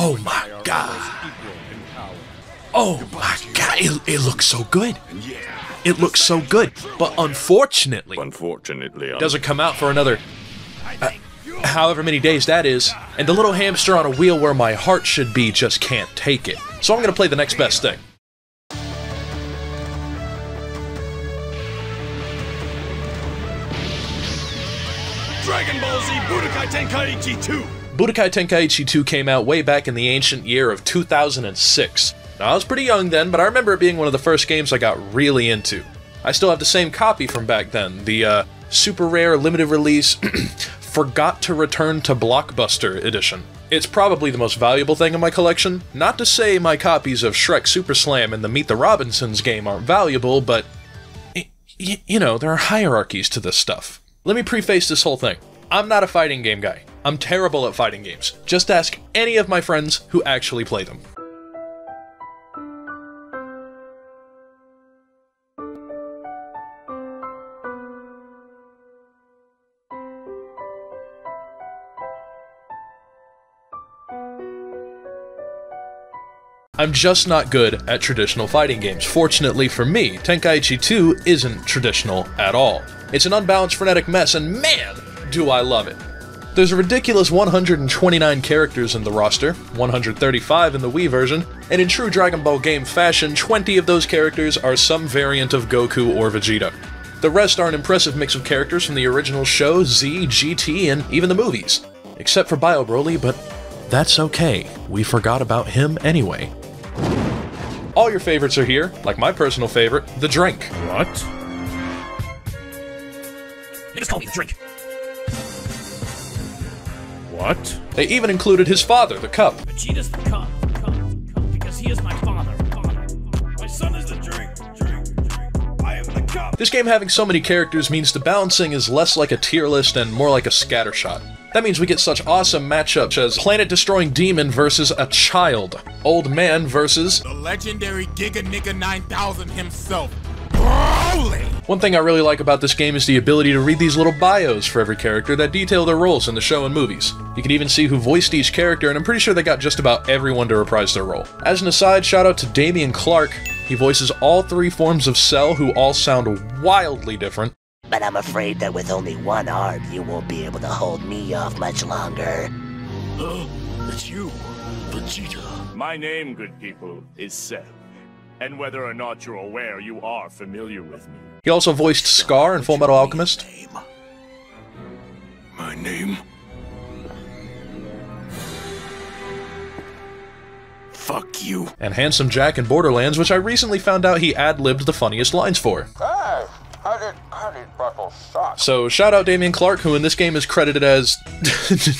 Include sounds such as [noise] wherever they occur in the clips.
Oh my god. Oh my god, it, it looks so good. It looks so good. But unfortunately, Unfortunately, it doesn't come out for another uh, however many days that is. And the little hamster on a wheel where my heart should be just can't take it. So I'm gonna play the next best thing. Dragon Ball Z Budokai Tenkaichi 2! Budokai Tenkaichi 2 came out way back in the ancient year of 2006. Now, I was pretty young then, but I remember it being one of the first games I got really into. I still have the same copy from back then, the uh, super rare limited release [clears throat] Forgot to Return to Blockbuster edition. It's probably the most valuable thing in my collection. Not to say my copies of Shrek Super Slam and the Meet the Robinsons game aren't valuable, but you know, there are hierarchies to this stuff. Let me preface this whole thing. I'm not a fighting game guy. I'm terrible at fighting games. Just ask any of my friends who actually play them. I'm just not good at traditional fighting games. Fortunately for me, Tenkaichi 2 isn't traditional at all. It's an unbalanced frenetic mess, and man, do I love it. There's a ridiculous 129 characters in the roster, 135 in the Wii version, and in true Dragon Ball game fashion, 20 of those characters are some variant of Goku or Vegeta. The rest are an impressive mix of characters from the original show, Z, GT, and even the movies. Except for Bio Broly, but that's okay. We forgot about him anyway. All your favorites are here, like my personal favorite, the drink. What? They just call me the drink. What? They even included his father, the cup. Vegeta's the cup, cup, cup, because he is my father, father. My son is the drink, drink, drink. I am the cup! This game having so many characters means the balancing is less like a tier list and more like a scattershot. That means we get such awesome matchups as Planet Destroying Demon versus a child, Old Man versus. The legendary Giga Nigga 9000 himself, Broly! One thing I really like about this game is the ability to read these little bios for every character that detail their roles in the show and movies. You can even see who voiced each character, and I'm pretty sure they got just about everyone to reprise their role. As an aside, shout out to Dameon Clarke. He voices all three forms of Cell, who all sound wildly different. But I'm afraid that with only one arm, you won't be able to hold me off much longer. Oh, [gasps] It's you, Vegeta. My name, good people, is Cell. And whether or not you're aware, you are familiar with me. He also voiced Scar in Full Metal Alchemist. My name? Fuck you. and Handsome Jack in Borderlands, which I recently found out he ad libbed the funniest lines for. Hey, So, shout out Dameon Clarke, who in this game is credited as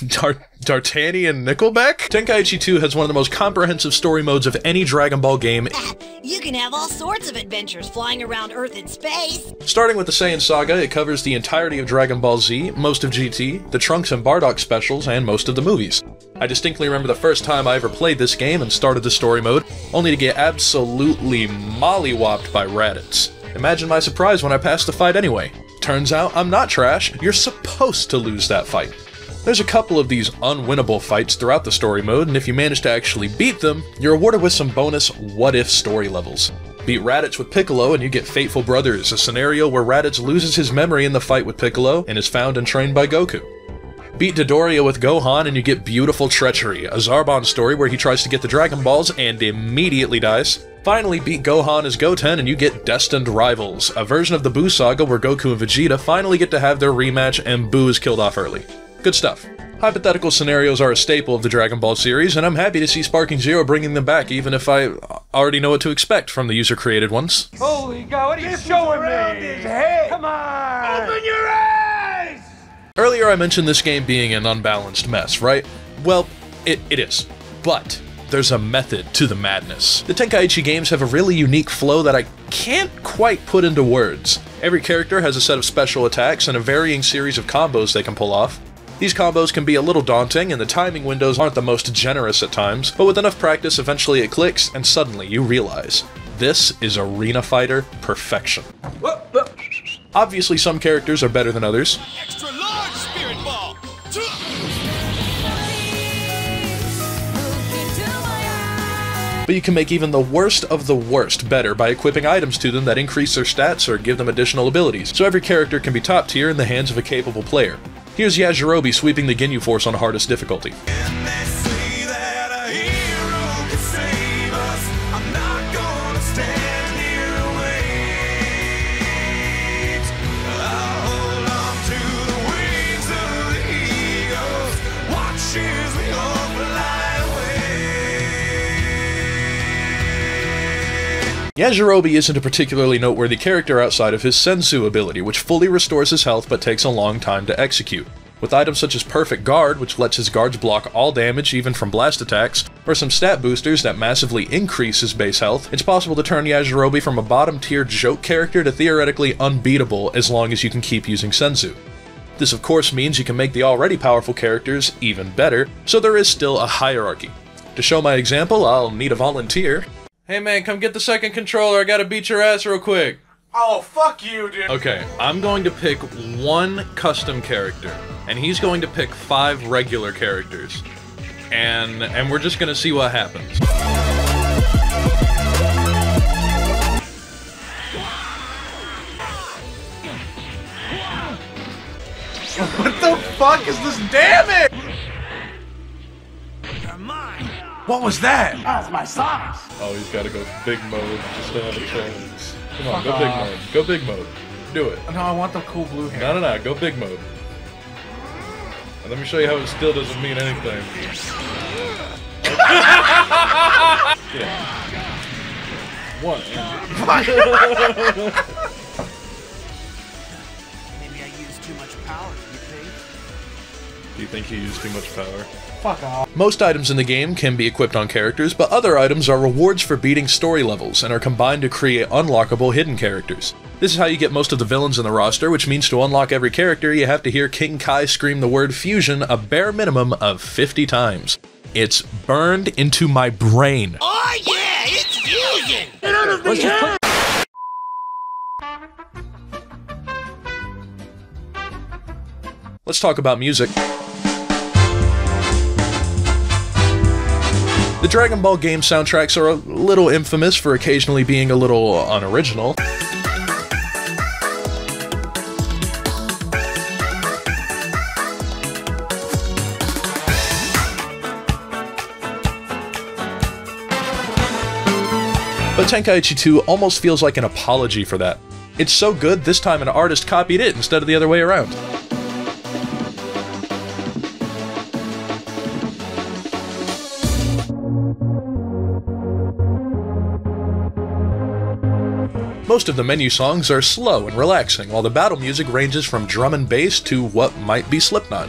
[laughs] Dar- D'Artagnan Nickelback. Tenkaichi 2 has one of the most comprehensive story modes of any Dragon Ball game, ah, You can have all sorts of adventures flying around Earth in space. Starting with the Saiyan Saga, it covers the entirety of Dragon Ball Z, most of GT, the Trunks and Bardock specials, and most of the movies. I distinctly remember the first time I ever played this game and started the story mode, only to get absolutely mollywopped by Raditz. Imagine my surprise when I passed the fight anyway. Turns out I'm not trash, you're supposed to lose that fight. There's a couple of these unwinnable fights throughout the story mode, and if you manage to actually beat them, you're awarded with some bonus what if story levels. Beat Raditz with Piccolo and you get Fateful Brothers, a scenario where Raditz loses his memory in the fight with Piccolo and is found and trained by Goku. Beat Dodoria with Gohan and you get Beautiful Treachery, a Zarbon story where he tries to get the Dragon Balls and immediately dies. Finally, beat Gohan as Goten and you get Destined Rivals, a version of the Buu saga where Goku and Vegeta finally get to have their rematch and Buu is killed off early. Good stuff. Hypothetical scenarios are a staple of the Dragon Ball series, and I'm happy to see Sparking Zero bringing them back, even if I already know what to expect from the user created ones. Holy God, what are you showing me? His head. Come on. Open your eyes. Earlier, I mentioned this game being an unbalanced mess, right? Well, it, it is. But there's a method to the madness. The Tenkaichi games have a really unique flow that I can't quite put into words. Every character has a set of special attacks and a varying series of combos they can pull off. These combos can be a little daunting, and the timing windows aren't the most generous at times, but with enough practice, eventually it clicks, and suddenly you realize this is Arena Fighter perfection. Obviously, some characters are better than others, Extra but you can make even the worst of the worst better by equipping items to them that increase their stats or give them additional abilities, so every character can be top tier in the hands of a capable player. Here's Yajirobe sweeping the Ginyu Force on hardest difficulty. Yajirobe isn't a particularly noteworthy character outside of his Senzu ability, which fully restores his health but takes a long time to execute. With items such as Perfect Guard, which lets his guards block all damage even from blast attacks, or some stat boosters that massively increase his base health, it's possible to turn Yajirobe from a bottom tier joke character to theoretically unbeatable as long as you can keep using Senzu. This of course means you can make the already powerful characters even better, so there is still a hierarchy. To show my example, I'll need a volunteer. Hey man, come get the second controller, I gotta beat your ass real quick. Oh, fuck you, dude. Okay, I'm going to pick one custom character, and he's going to pick five regular characters. And and we're just gonna see what happens. [laughs] What the fuck is this? Damn it! What was that? That's my socks. Oh, he's gotta go big mode just to have a chance. Come on, Fuck go big mode. Go big mode. Do it. No, I want the cool blue hair. No, no, no, go big mode. And let me show you how it still doesn't mean anything. [laughs] yeah. One. [laughs] Maybe I used too much power, you think? Do you think he used too much power? Fuck off. Most items in the game can be equipped on characters, but other items are rewards for beating story levels and are combined to create unlockable hidden characters. This is how you get most of the villains in the roster, which means to unlock every character, you have to hear King Kai scream the word fusion a bare minimum of 50 times. It's burned into my brain. Oh yeah, it's fusion! Let's talk about music. The Dragon Ball game soundtracks are a little infamous for occasionally being a little unoriginal. But Tenkaichi 2 almost feels like an apology for that. It's so good, this time an artist copied it instead of the other way around. Most of the menu songs are slow and relaxing, while the battle music ranges from drum and bass to what might be Slipknot.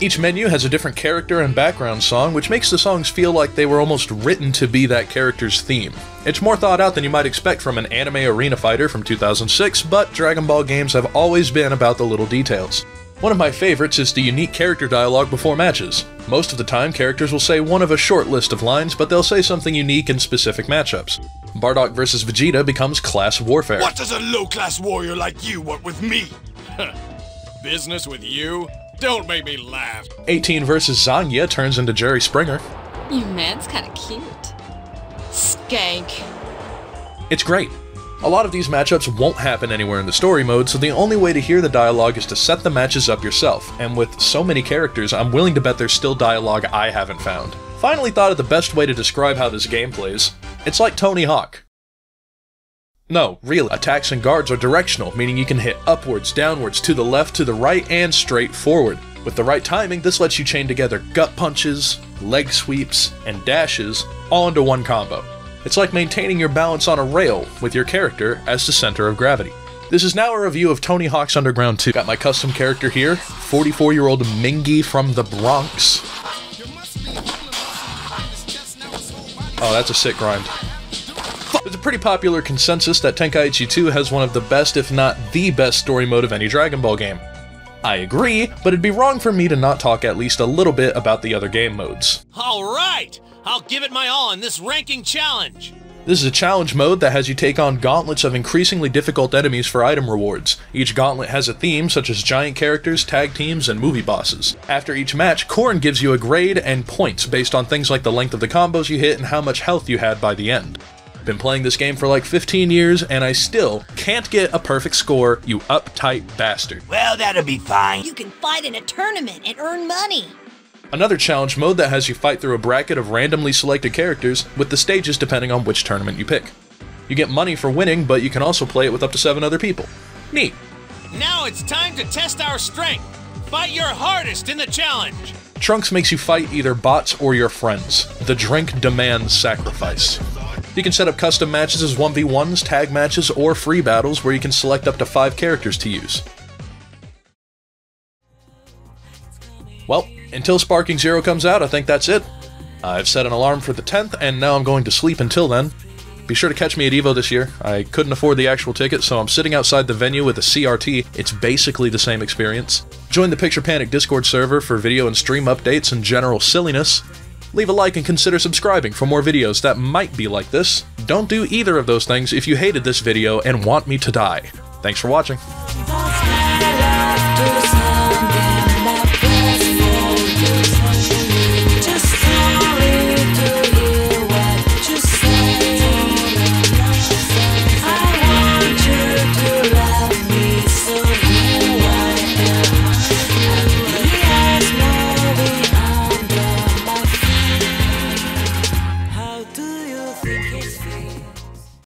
Each menu has a different character and background song, which makes the songs feel like they were almost written to be that character's theme. It's more thought out than you might expect from an anime arena fighter from 2006, but Dragon Ball games have always been about the little details. One of my favorites is the unique character dialogue before matches. Most of the time, characters will say one of a short list of lines, but they'll say something unique in specific matchups. Bardock vs. Vegeta becomes class warfare. What does a low-class warrior like you want with me? [laughs] Business with you? Don't make me laugh. 18 vs. Zangya turns into Jerry Springer. Your man's kinda cute. Skank. It's great. A lot of these matchups won't happen anywhere in the story mode, so the only way to hear the dialogue is to set the matches up yourself, and with so many characters, I'm willing to bet there's still dialogue I haven't found. Finally thought of the best way to describe how this game plays. It's like Tony Hawk. No, really, attacks and guards are directional, meaning you can hit upwards, downwards, to the left, to the right, and straight forward. With the right timing, this lets you chain together gut punches, leg sweeps, and dashes all into one combo. It's like maintaining your balance on a rail with your character as the center of gravity. This is now a review of Tony Hawk's Underground 2. Got my custom character here, 44 year old Mingy from the Bronx. Oh, that's a sick grind. There's a pretty popular consensus that Tenkaichi 2 has one of the best, if not the best, story mode of any Dragon Ball game. I agree, but it'd be wrong for me to not talk at least a little bit about the other game modes. All right! I'll give it my all in this ranking challenge. This is a challenge mode that has you take on gauntlets of increasingly difficult enemies for item rewards. Each gauntlet has a theme, such as giant characters, tag teams, and movie bosses. After each match, Corn gives you a grade and points based on things like the length of the combos you hit and how much health you had by the end. Been playing this game for like 15 years, and I still can't get a perfect score, you uptight bastard. Well, that'll be fine. You can fight in a tournament and earn money. Another challenge mode that has you fight through a bracket of randomly selected characters, with the stages depending on which tournament you pick. You get money for winning, but you can also play it with up to 7 other people. Neat. Now it's time to test our strength. Fight your hardest in the challenge. Trunks makes you fight either bots or your friends. The drink demands sacrifice. You can set up custom matches as 1v1s, tag matches, or free battles where you can select up to 5 characters to use. Well, until Sparking Zero comes out, I think that's it. I've set an alarm for the 10th, and now I'm going to sleep until then. Be sure to catch me at EVO this year. I couldn't afford the actual ticket, so I'm sitting outside the venue with a CRT. It's basically the same experience. Join the Picture Panic Discord server for video and stream updates and general silliness. Leave a like and consider subscribing for more videos that might be like this. Don't do either of those things if you hated this video and want me to die. Thanks for watching.